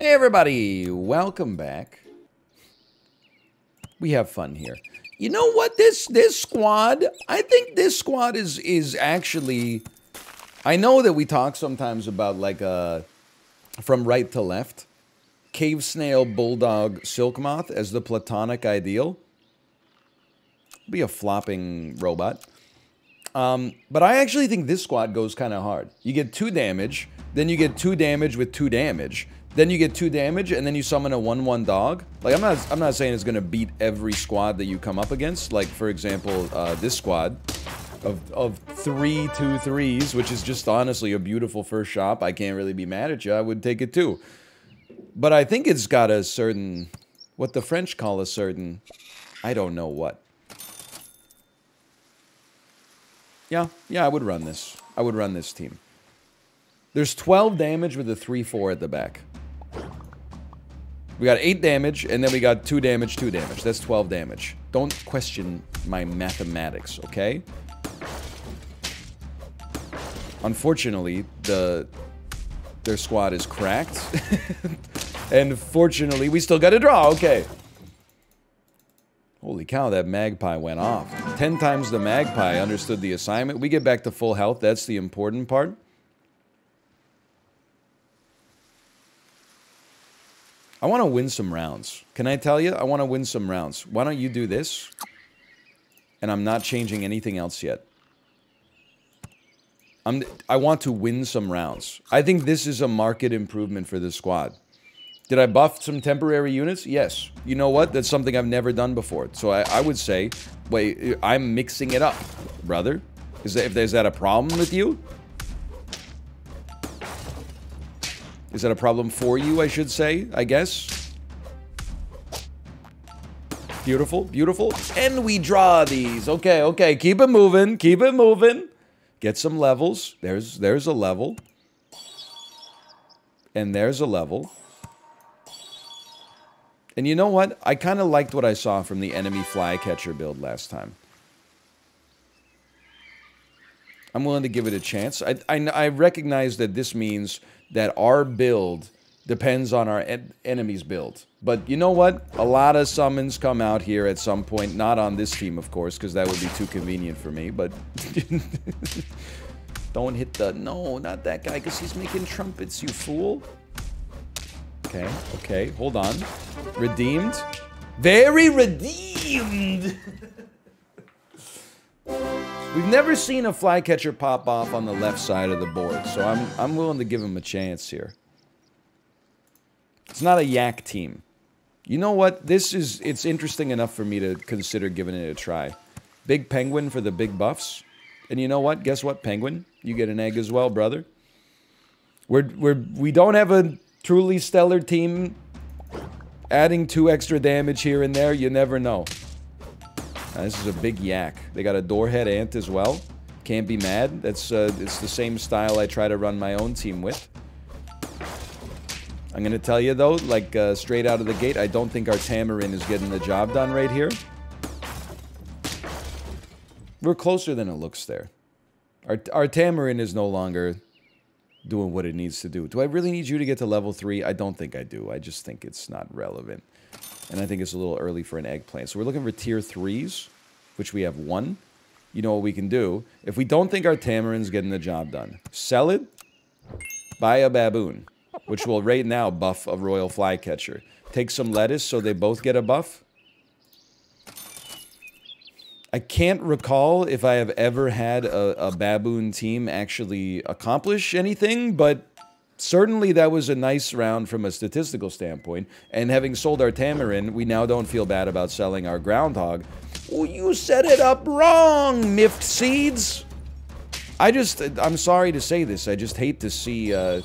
Hey everybody, welcome back. We have fun here. You know what? This this squad, I think this squad is is actually. I know that we talk sometimes about like uh, from right to left, cave snail, bulldog, silk moth as the platonic ideal. Be a flopping robot. Um, but I actually think this squad goes kind of hard. You get two damage, then you get two damage with two damage. Then you get two damage, and then you summon a 1-1 dog. Like, I'm not I'm not saying it's going to beat every squad that you come up against. Like, for example, uh, this squad of, of three two threes, which is just honestly a beautiful first shop. I can't really be mad at you. I would take it too. But I think it's got a certain, what the French call a certain, I don't know what. Yeah, yeah, I would run this. I would run this team. There's 12 damage with a 3-4 at the back. We got 8 damage, and then we got 2 damage, 2 damage. That's 12 damage. Don't question my mathematics, okay? Unfortunately, the their squad is cracked. and fortunately, we still got a draw. Okay. Holy cow, that magpie went off. Ten times the magpie understood the assignment. We get back to full health. That's the important part. I want to win some rounds. Can I tell you? I want to win some rounds. Why don't you do this? And I'm not changing anything else yet. I'm, I want to win some rounds. I think this is a market improvement for the squad. Did I buff some temporary units? Yes. You know what? That's something I've never done before. So I, I would say, wait, I'm mixing it up, brother. Is that, if there's that a problem with you? Is that a problem for you, I should say, I guess? Beautiful, beautiful. And we draw these. Okay, okay, keep it moving, keep it moving. Get some levels. There's, there's a level. And there's a level. And you know what? I kind of liked what I saw from the enemy flycatcher build last time. I'm willing to give it a chance. I, I, I recognize that this means that our build depends on our en enemy's build. But you know what? A lot of summons come out here at some point. Not on this team, of course, because that would be too convenient for me. But don't hit the... No, not that guy, because he's making trumpets, you fool. Okay, okay, hold on. Redeemed. Very redeemed! We've never seen a flycatcher pop off on the left side of the board, so I'm, I'm willing to give him a chance here. It's not a yak team. You know what? This is, it's interesting enough for me to consider giving it a try. Big penguin for the big buffs. And you know what? Guess what, penguin? You get an egg as well, brother. We're, we're, we don't have a truly stellar team. Adding two extra damage here and there, you never know. Uh, this is a big yak. They got a doorhead ant as well. Can't be mad. That's uh, it's the same style I try to run my own team with. I'm gonna tell you though, like uh, straight out of the gate, I don't think our Tamarin is getting the job done right here. We're closer than it looks there. Our, our Tamarin is no longer doing what it needs to do. Do I really need you to get to level 3? I don't think I do. I just think it's not relevant. And I think it's a little early for an eggplant. So we're looking for tier 3s, which we have one. You know what we can do? If we don't think our Tamarin's getting the job done, sell it, buy a baboon, which will right now buff a royal flycatcher. Take some lettuce so they both get a buff. I can't recall if I have ever had a, a baboon team actually accomplish anything, but certainly that was a nice round from a statistical standpoint. And having sold our Tamarin, we now don't feel bad about selling our Groundhog. Well, you set it up wrong, Miffed Seeds. I just, I'm sorry to say this, I just hate to see a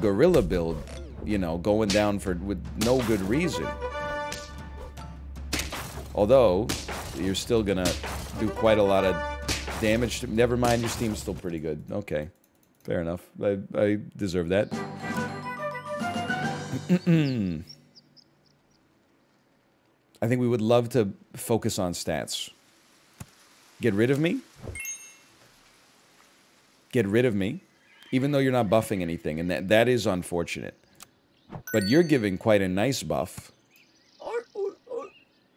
gorilla build, you know, going down for with no good reason. Although, you're still gonna do quite a lot of damage. To, never mind, your steam's still pretty good. Okay. Fair enough. I, I deserve that. I think we would love to focus on stats. Get rid of me? Get rid of me? Even though you're not buffing anything, and that, that is unfortunate. But you're giving quite a nice buff.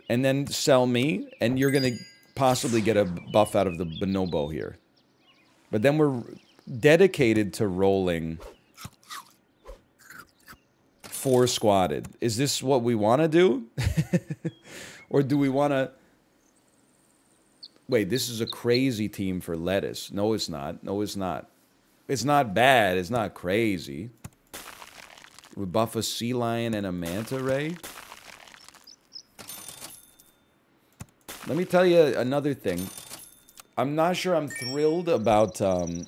And then sell me, and you're going to possibly get a buff out of the bonobo here. But then we're dedicated to rolling four squatted. Is this what we want to do? or do we want to... Wait, this is a crazy team for lettuce. No, it's not. No, it's not. It's not bad. It's not crazy. We buff a sea lion and a manta ray. Let me tell you another thing. I'm not sure I'm thrilled about um,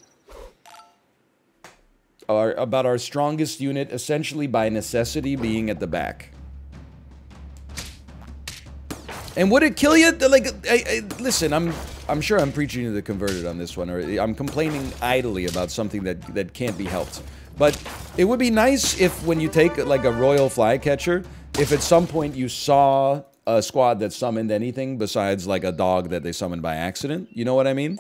our about our strongest unit essentially by necessity being at the back. And would it kill you? Like, I, I, listen, I'm I'm sure I'm preaching to the converted on this one, or I'm complaining idly about something that that can't be helped. But it would be nice if when you take like a royal flycatcher, if at some point you saw a squad that summoned anything besides like a dog that they summoned by accident. You know what I mean?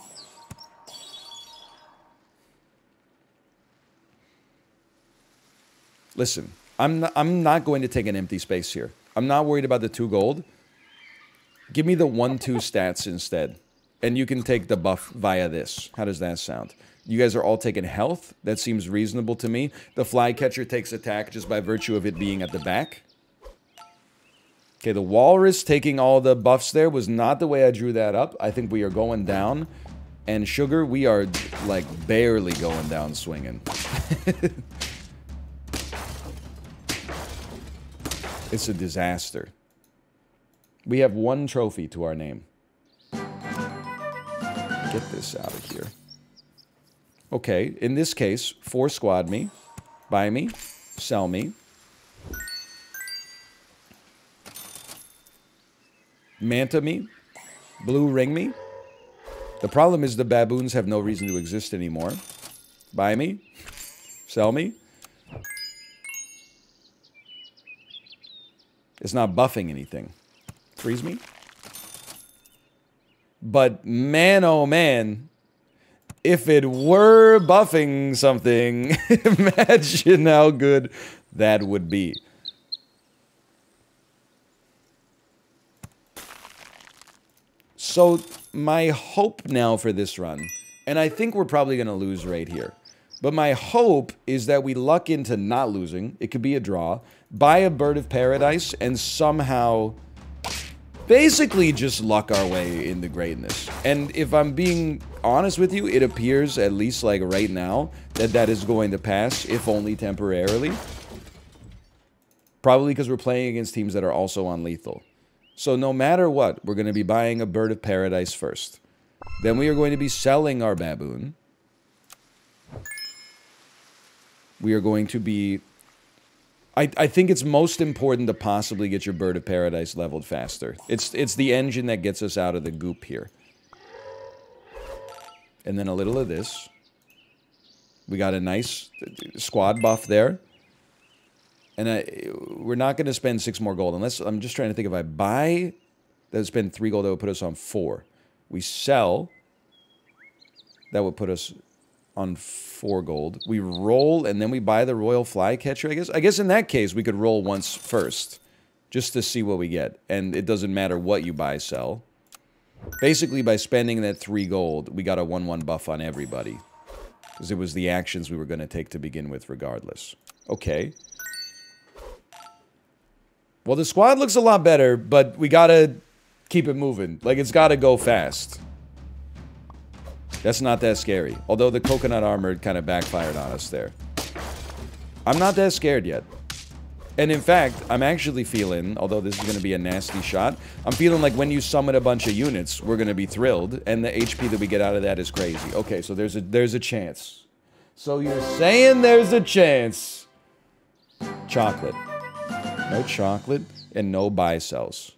Listen, I'm not, I'm not going to take an empty space here. I'm not worried about the two gold. Give me the one two stats instead. And you can take the buff via this. How does that sound? You guys are all taking health. That seems reasonable to me. The flycatcher takes attack just by virtue of it being at the back. Okay, the walrus taking all the buffs there was not the way I drew that up. I think we are going down. And sugar, we are like barely going down swinging. it's a disaster. We have one trophy to our name. Get this out of here. Okay, in this case, four squad me, buy me, sell me, Manta me? Blue ring me? The problem is the baboons have no reason to exist anymore. Buy me? Sell me? It's not buffing anything. Freeze me? But man, oh man, if it were buffing something, imagine how good that would be. So my hope now for this run, and I think we're probably going to lose right here. But my hope is that we luck into not losing. It could be a draw. Buy a Bird of Paradise and somehow basically just luck our way into greatness. And if I'm being honest with you, it appears, at least like right now, that that is going to pass, if only temporarily. Probably because we're playing against teams that are also on lethal. So no matter what, we're going to be buying a bird of paradise first. Then we are going to be selling our baboon. We are going to be... I, I think it's most important to possibly get your bird of paradise leveled faster. It's, it's the engine that gets us out of the goop here. And then a little of this. We got a nice squad buff there. And I, we're not going to spend six more gold unless I'm just trying to think if I buy, that would spend three gold, that would put us on four. We sell, that would put us on four gold. We roll and then we buy the royal flycatcher, I guess. I guess in that case, we could roll once first just to see what we get. And it doesn't matter what you buy, sell. Basically, by spending that three gold, we got a 1-1 buff on everybody. Because it was the actions we were going to take to begin with regardless. Okay. Well, the squad looks a lot better, but we gotta keep it moving. Like, it's gotta go fast. That's not that scary. Although the coconut armor kind of backfired on us there. I'm not that scared yet. And in fact, I'm actually feeling, although this is going to be a nasty shot, I'm feeling like when you summon a bunch of units, we're going to be thrilled, and the HP that we get out of that is crazy. Okay, so there's a there's a chance. So you're saying there's a chance. Chocolate. No chocolate and no buy sells.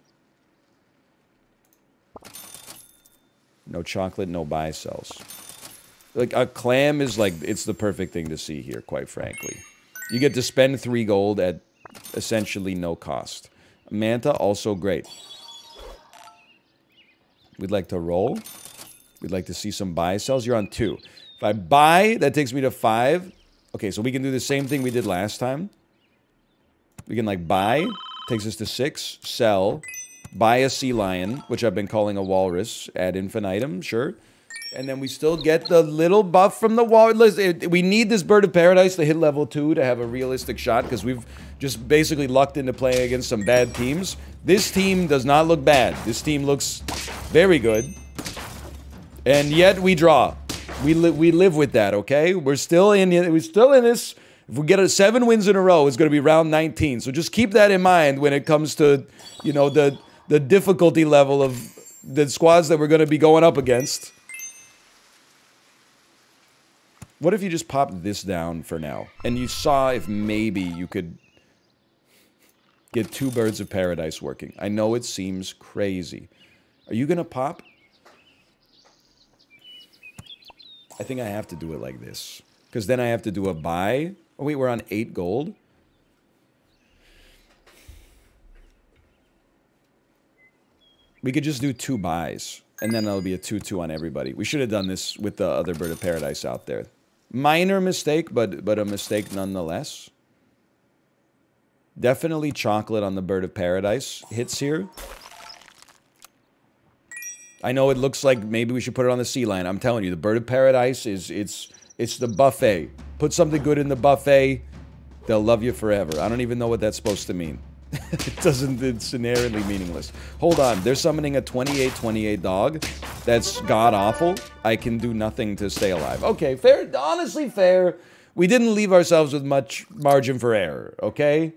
No chocolate, no buy sells. Like, a clam is like, it's the perfect thing to see here, quite frankly. You get to spend three gold at essentially no cost. Manta, also great. We'd like to roll. We'd like to see some buy sells. You're on two. If I buy, that takes me to five. Okay, so we can do the same thing we did last time. We can like buy, takes us to six, sell, buy a sea lion, which I've been calling a walrus, ad infinitum, sure. And then we still get the little buff from the walrus. We need this bird of paradise to hit level two to have a realistic shot because we've just basically lucked into playing against some bad teams. This team does not look bad. This team looks very good. And yet we draw. We, li we live with that, okay? We're still in we're still in this. If we get a seven wins in a row, it's going to be round 19. So just keep that in mind when it comes to, you know, the the difficulty level of the squads that we're going to be going up against. What if you just popped this down for now? And you saw if maybe you could get two birds of paradise working. I know it seems crazy. Are you going to pop? I think I have to do it like this. Because then I have to do a buy. Oh, wait, we're on 8 gold? We could just do two buys. And then that'll be a 2-2 on everybody. We should have done this with the other Bird of Paradise out there. Minor mistake, but, but a mistake nonetheless. Definitely chocolate on the Bird of Paradise hits here. I know it looks like maybe we should put it on the sea lion. I'm telling you, the bird of paradise is it's it's the buffet. Put something good in the buffet, they'll love you forever. I don't even know what that's supposed to mean. it doesn't it's inherently meaningless. Hold on, they're summoning a 28-28 dog. That's god awful. I can do nothing to stay alive. Okay, fair honestly fair. We didn't leave ourselves with much margin for error, okay?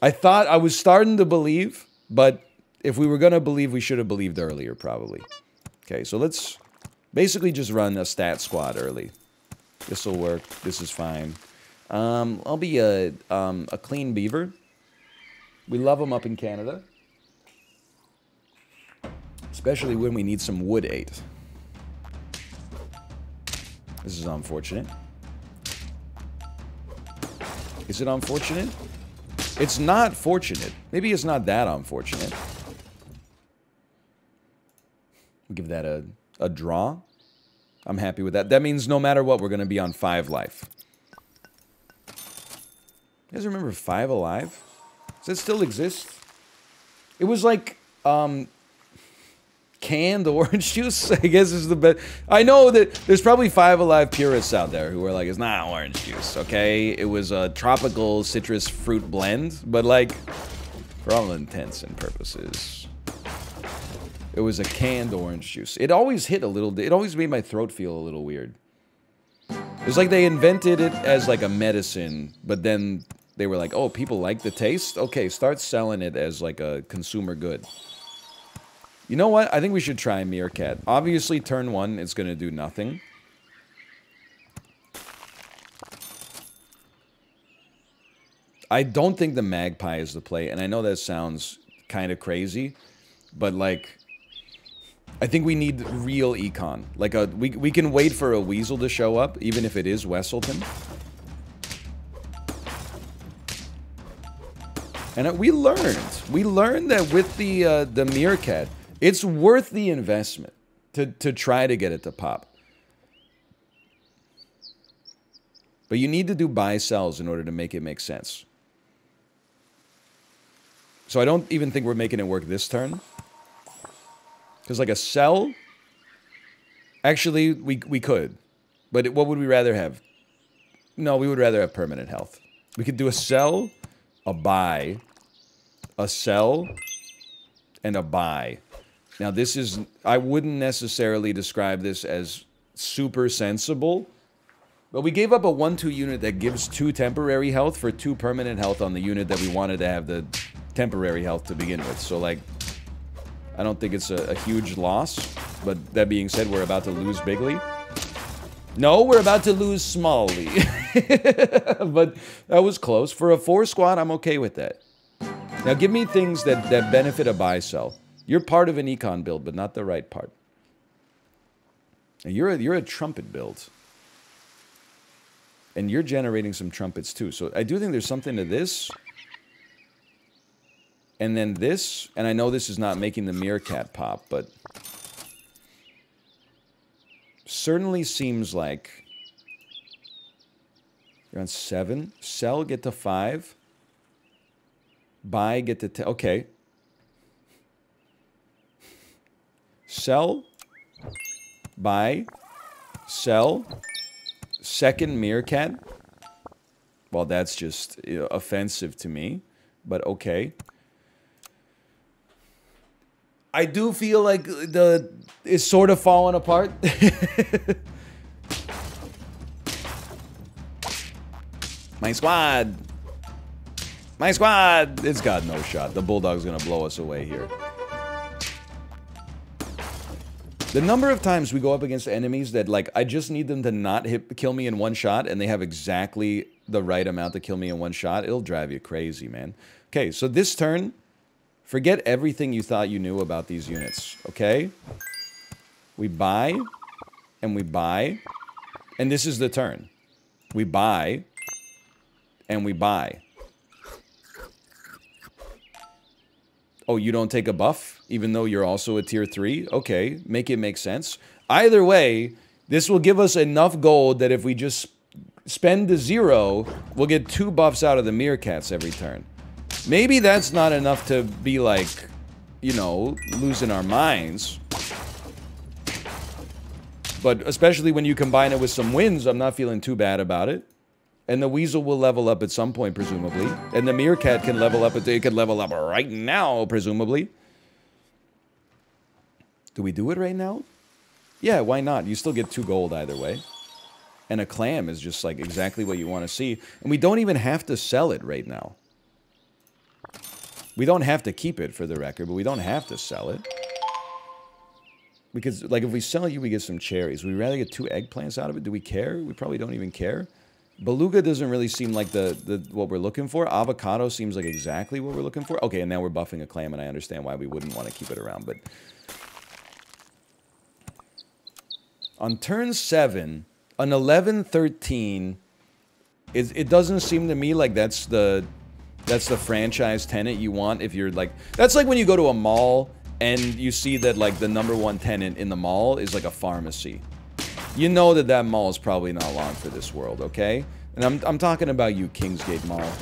I thought I was starting to believe, but if we were going to believe, we should have believed earlier, probably. Okay, so let's basically just run a stat squad early. This will work. This is fine. Um, I'll be a, um, a clean beaver. We love them up in Canada. Especially when we need some wood eight. This is unfortunate. Is it unfortunate? It's not fortunate. Maybe it's not that unfortunate give that a, a draw. I'm happy with that. That means no matter what, we're going to be on 5 life. You guys remember 5 Alive? Does it still exist? It was like, um, canned orange juice, I guess is the best. I know that there's probably 5 Alive purists out there who are like, it's not orange juice, okay? It was a tropical citrus fruit blend, but like, for all intents and purposes, it was a canned orange juice. It always hit a little, it always made my throat feel a little weird. It was like they invented it as like a medicine, but then they were like, oh, people like the taste? Okay, start selling it as like a consumer good. You know what? I think we should try Meerkat. Obviously, turn one, it's going to do nothing. I don't think the Magpie is the play, and I know that sounds kind of crazy, but like, I think we need real econ. Like a we we can wait for a weasel to show up, even if it is Wesselton. And we learned, we learned that with the uh, the meerkat, it's worth the investment to to try to get it to pop. But you need to do buy sells in order to make it make sense. So I don't even think we're making it work this turn. Because like a sell, actually, we, we could. But what would we rather have? No, we would rather have permanent health. We could do a sell, a buy, a sell, and a buy. Now this is, I wouldn't necessarily describe this as super sensible, but we gave up a 1-2 unit that gives 2 temporary health for 2 permanent health on the unit that we wanted to have the temporary health to begin with. So like, I don't think it's a, a huge loss. But that being said, we're about to lose bigly. No, we're about to lose smallly. but that was close. For a four squad, I'm okay with that. Now give me things that, that benefit a buy sell. You're part of an econ build, but not the right part. And you're a, you're a trumpet build. And you're generating some trumpets too. So I do think there's something to this. And then this, and I know this is not making the meerkat pop, but certainly seems like You're on seven. Sell, get to five. Buy, get to ten. Okay. Sell. Buy. Sell. Second Meerkat. Well, that's just offensive to me, but okay. I do feel like the it's sort of falling apart. My squad. My squad. It's got no shot. The Bulldog's going to blow us away here. The number of times we go up against enemies that, like, I just need them to not hit, kill me in one shot, and they have exactly the right amount to kill me in one shot, it'll drive you crazy, man. Okay, so this turn, forget everything you thought you knew about these units, okay? We buy, and we buy, and this is the turn. We buy, and we buy. Oh, you don't take a buff, even though you're also a tier 3? Okay, make it make sense. Either way, this will give us enough gold that if we just spend the zero, we'll get two buffs out of the meerkats every turn. Maybe that's not enough to be like, you know, losing our minds. But especially when you combine it with some wins, I'm not feeling too bad about it. And the weasel will level up at some point, presumably. And the meerkat can level up. It could level up right now, presumably. Do we do it right now? Yeah, why not? You still get two gold either way. And a clam is just like exactly what you want to see. And we don't even have to sell it right now. We don't have to keep it for the record, but we don't have to sell it. Because, like, if we sell you, we get some cherries. We'd rather get two eggplants out of it. Do we care? We probably don't even care. Beluga doesn't really seem like the, the what we're looking for. Avocado seems like exactly what we're looking for. Okay, and now we're buffing a clam, and I understand why we wouldn't want to keep it around. But on turn 7, an 11-13, it, it doesn't seem to me like that's the that's the franchise tenant you want if you're like... That's like when you go to a mall and you see that like the number one tenant in the mall is like a pharmacy you know that that mall is probably not long for this world, okay? And I'm, I'm talking about you, Kingsgate Mall.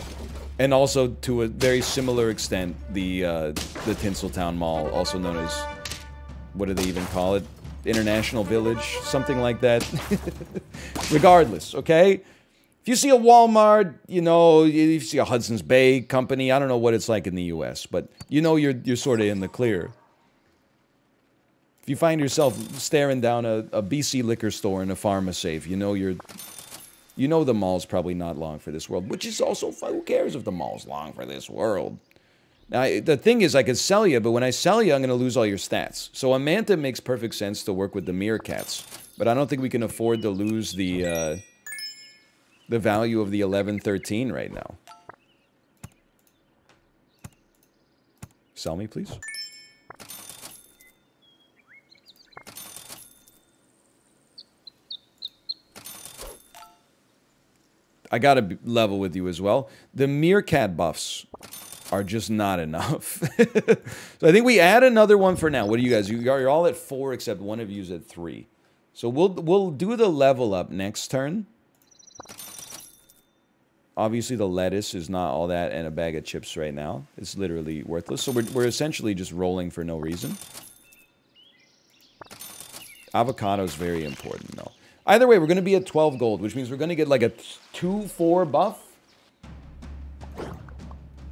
And also, to a very similar extent, the, uh, the Tinseltown Mall, also known as, what do they even call it? International Village, something like that. Regardless, okay? If you see a Walmart, you know, if you see a Hudson's Bay company, I don't know what it's like in the U.S., but you know you're, you're sort of in the clear If you find yourself staring down a, a BC liquor store in a pharmacy, you know you're you know the mall's probably not long for this world, which is also who cares if the mall's long for this world. Now, the thing is, I could sell you, but when I sell you, I'm going to lose all your stats. So a manta makes perfect sense to work with the meerkats, but I don't think we can afford to lose the uh, the value of the 1113 right now. Sell me, please. I got to level with you as well. The Meerkat buffs are just not enough. so I think we add another one for now. What do you guys? You are all at four except one of you's at three. So we'll we'll do the level up next turn. Obviously, the lettuce is not all that and a bag of chips right now. It's literally worthless. So we're, we're essentially just rolling for no reason. Avocado is very important, though. Either way, we're going to be at 12 gold, which means we're going to get like a 2-4 buff.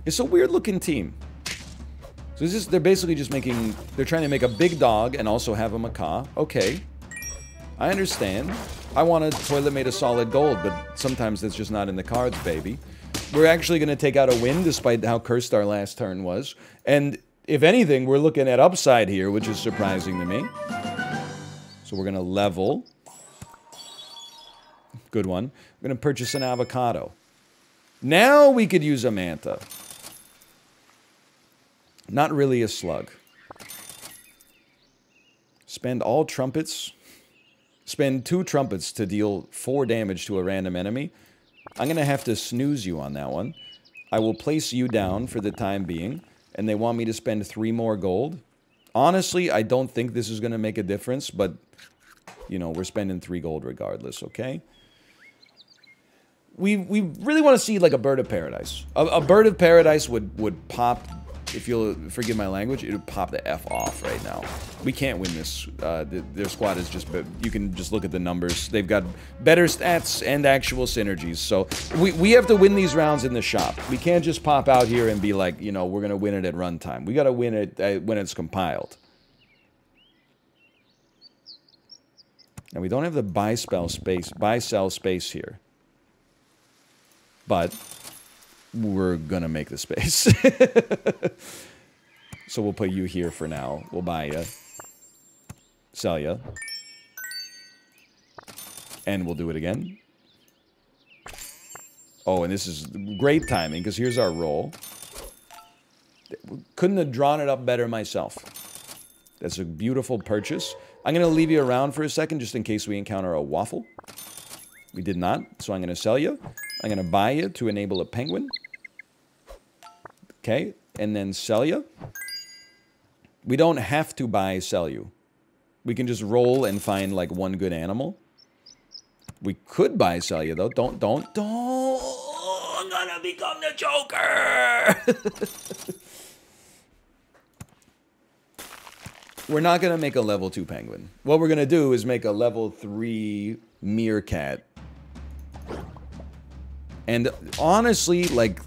It's a weird looking team. So this is, they're basically just making, they're trying to make a big dog and also have a macaw. Okay. I understand. I want a toilet made of solid gold, but sometimes that's just not in the cards, baby. We're actually going to take out a win despite how cursed our last turn was. And if anything, we're looking at upside here, which is surprising to me. So we're going to level. Good one. We're going to purchase an avocado. Now we could use a manta. Not really a slug. Spend all trumpets. Spend two trumpets to deal four damage to a random enemy. I'm going to have to snooze you on that one. I will place you down for the time being, and they want me to spend three more gold. Honestly, I don't think this is going to make a difference, but, you know, we're spending three gold regardless, okay? we we really want to see like a bird of paradise. A, a, bird of paradise would would pop. If you'll forgive my language, it'll pop the f off right now. We can't win this. Uh, the, their squad is just. You can just look at the numbers. They've got better stats and actual synergies. So we we have to win these rounds in the shop. We can't just pop out here and be like, you know, we're gonna win it at runtime. We gotta win it uh, when it's compiled. And we don't have the buy spell space, buy sell space here. But we're gonna make the space. so we'll put you here for now. We'll buy you. Sell you. And we'll do it again. Oh, and this is great timing, because here's our roll. Couldn't have drawn it up better myself. That's a beautiful purchase. I'm going to leave you around for a second just in case we encounter a waffle. We did not, so I'm going to sell you. I'm going to buy you to enable a penguin. Okay, and then sell you. We don't have to buy sell you. We can just roll and find like one good animal. We could buy sell you though. Don't, don't, don't. I'm gonna become the Joker. we're not going to make a level 2 penguin. What we're going to do is make a level 3 meerkat. And honestly, like,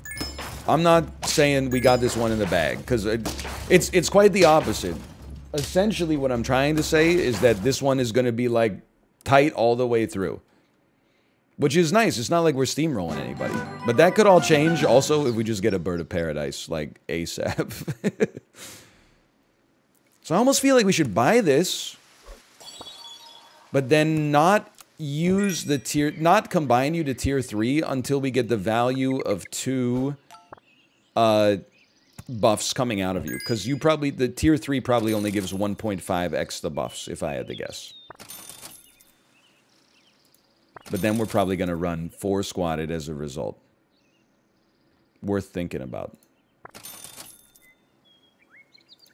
I'm not saying we got this one in the bag, because it, it's, it's quite the opposite. Essentially, what I'm trying to say is that this one is going to be, like, tight all the way through. Which is nice. It's not like we're steamrolling anybody. But that could all change also if we just get a bird of paradise, like, ASAP. So I almost feel like we should buy this, but then not use the tier, not combine you to tier 3 until we get the value of two uh, buffs coming out of you. Because you probably, the tier 3 probably only gives 1.5x the buffs, if I had to guess. But then we're probably going to run 4 squatted as a result. Worth thinking about.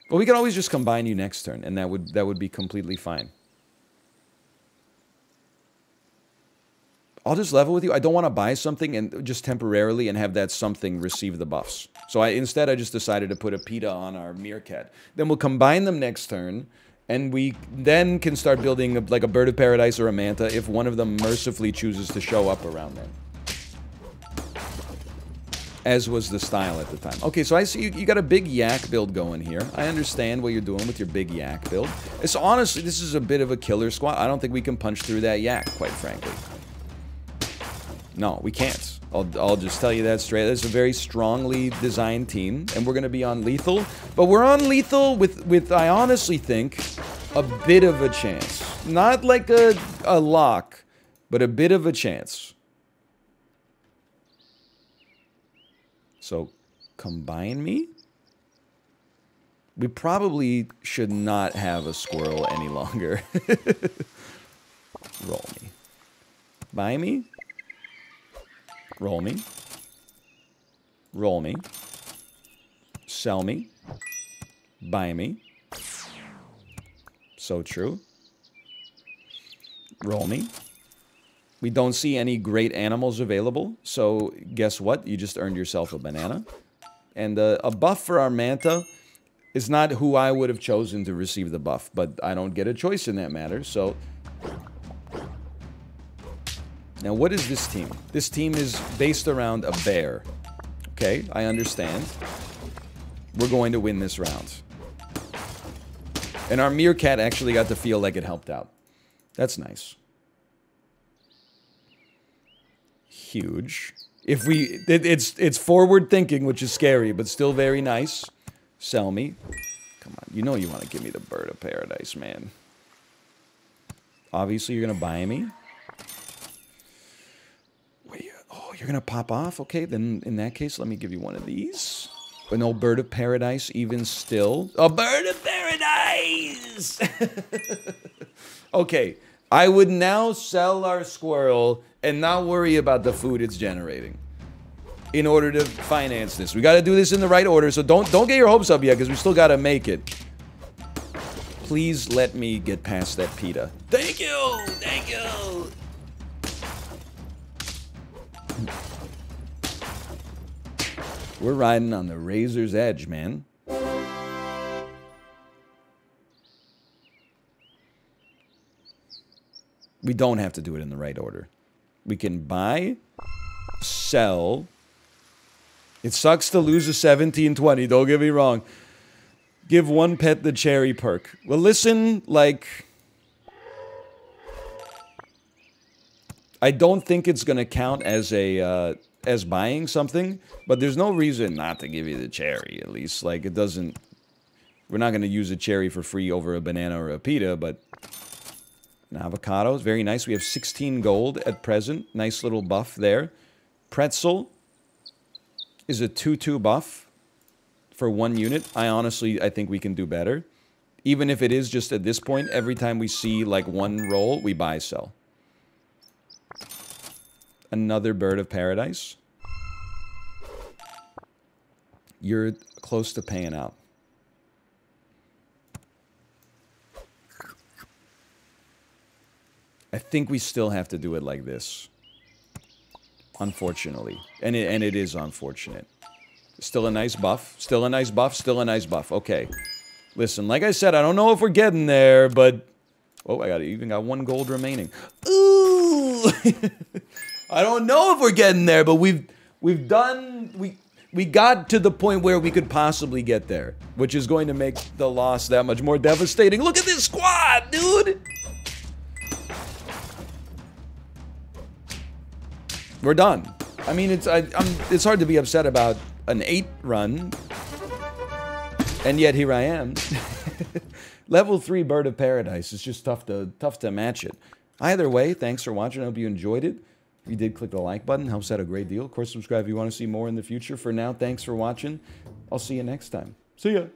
But we could always just combine you next turn, and that would that would be completely fine. I'll just level with you. I don't want to buy something and just temporarily and have that something receive the buffs. So I instead I just decided to put a pita on our Meerkat. Then we'll combine them next turn, and we then can start building a, like a Bird of Paradise or a Manta if one of them mercifully chooses to show up around then as was the style at the time. Okay, so I see you, you, got a big yak build going here. I understand what you're doing with your big yak build. It's honestly, this is a bit of a killer squad. I don't think we can punch through that yak, quite frankly. No, we can't. I'll, I'll just tell you that straight. It's a very strongly designed team, and we're going to be on lethal. But we're on lethal with, with, I honestly think, a bit of a chance. Not like a, a lock, but a bit of a chance. So combine me? We probably should not have a squirrel any longer. Roll me. Buy me. Roll me. Roll me. Sell me. Buy me. So true. Roll me. We don't see any great animals available, so guess what? You just earned yourself a banana. And uh, a buff for our Manta is not who I would have chosen to receive the buff, but I don't get a choice in that matter, so... Now, what is this team? This team is based around a bear. Okay, I understand. We're going to win this round. And our meerkat actually got to feel like it helped out. That's nice. huge. If we, it, it's it's forward thinking, which is scary, but still very nice. Sell me. Come on, you know you want to give me the bird of paradise, man. Obviously, you're gonna buy me. Oh, you're gonna pop off? Okay, then in that case, let me give you one of these. An old bird of paradise, even still. A bird of paradise! okay, I would now sell our squirrel and not worry about the food it's generating in order to finance this. We got to do this in the right order, so don't don't get your hopes up yet because we still got to make it. Please let me get past that pita. Thank you! Thank you! We're riding on the razor's edge, man. We don't have to do it in the right order. We can buy, sell. It sucks to lose a 1720, don't get me wrong. Give one pet the cherry perk. Well, listen, like... I don't think it's going to count as a uh, as buying something, but there's no reason not to give you the cherry, at least. Like, it doesn't... We're not going to use a cherry for free over a banana or a pita, but an avocado is very nice. We have 16 gold at present. Nice little buff there. Pretzel is a 2-2 buff for one unit. I honestly, I think we can do better. Even if it is just at this point, every time we see like one roll, we buy sell. Another bird of paradise. You're close to paying out. I think we still have to do it like this. Unfortunately. And it, and it is unfortunate. Still a nice buff. Still a nice buff. Still a nice buff. Okay. Listen, like I said, I don't know if we're getting there, but... Oh, I got even got one gold remaining. Ooh! I don't know if we're getting there, but we've we've done we we got to the point where we could possibly get there, which is going to make the loss that much more devastating. Look at this squad, dude! We're done. I mean, it's I, I'm, it's hard to be upset about an eight run, and yet here I am. Level three Bird of Paradise. It's just tough to tough to match it. Either way, thanks for watching. I hope you enjoyed it. If you did, click the like button. Helps out a great deal. Of course, subscribe if you want to see more in the future. For now, thanks for watching. I'll see you next time. See ya.